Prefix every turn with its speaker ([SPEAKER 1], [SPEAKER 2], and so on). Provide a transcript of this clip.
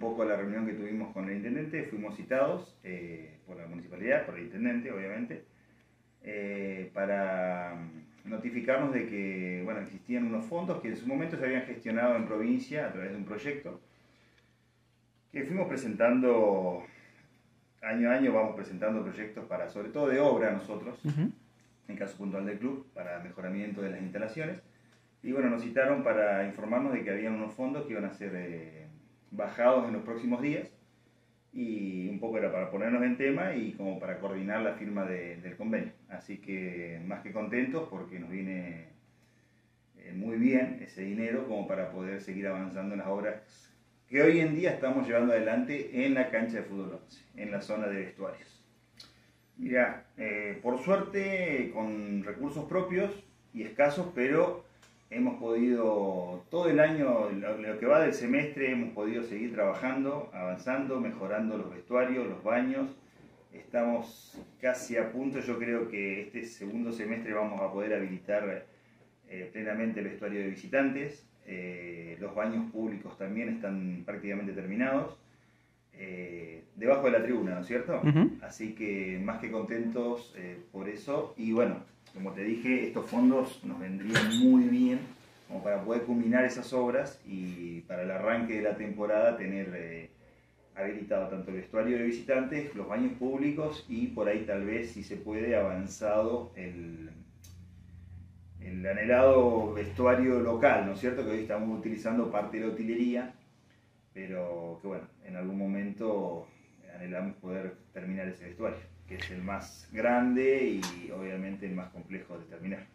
[SPEAKER 1] poco la reunión que tuvimos con el intendente. Fuimos citados eh, por la municipalidad, por el intendente, obviamente, eh, para notificarnos de que bueno, existían unos fondos que en su momento se habían gestionado en provincia a través de un proyecto que fuimos presentando año a año vamos presentando proyectos para, sobre todo de obra nosotros, en caso puntual del club, para mejoramiento de las instalaciones. Y bueno, nos citaron para informarnos de que había unos fondos que iban a ser eh, bajados en los próximos días. Y un poco era para ponernos en tema y como para coordinar la firma del convenio. Así que más que contentos porque nos viene eh, muy bien ese dinero como para poder seguir avanzando en las obras que hoy en día estamos llevando adelante en la cancha de fútbol 11, en la zona de vestuarios. Mira, eh, por suerte, con recursos propios y escasos, pero hemos podido, todo el año, lo que va del semestre, hemos podido seguir trabajando, avanzando, mejorando los vestuarios, los baños. Estamos casi a punto, yo creo que este segundo semestre vamos a poder habilitar eh, plenamente el vestuario de visitantes. Eh, los baños públicos también están prácticamente terminados. Eh, debajo de la tribuna, ¿no es cierto? Así que más que contentos por eso. Y bueno, como te dije, estos fondos nos vendrían muy bien como para poder culminar esas obras y para el arranque de la temporada tener habilitado tanto el vestuario de visitantes, los baños públicos y por ahí tal vez, si se puede, avanzado el, el anhelado vestuario local, ¿no es cierto? Que hoy estamos utilizando parte de la utilería, pero que bueno, en algún momento anhelamos poder terminar ese vestuario, que es el más grande y obviamente el más complejo de terminar.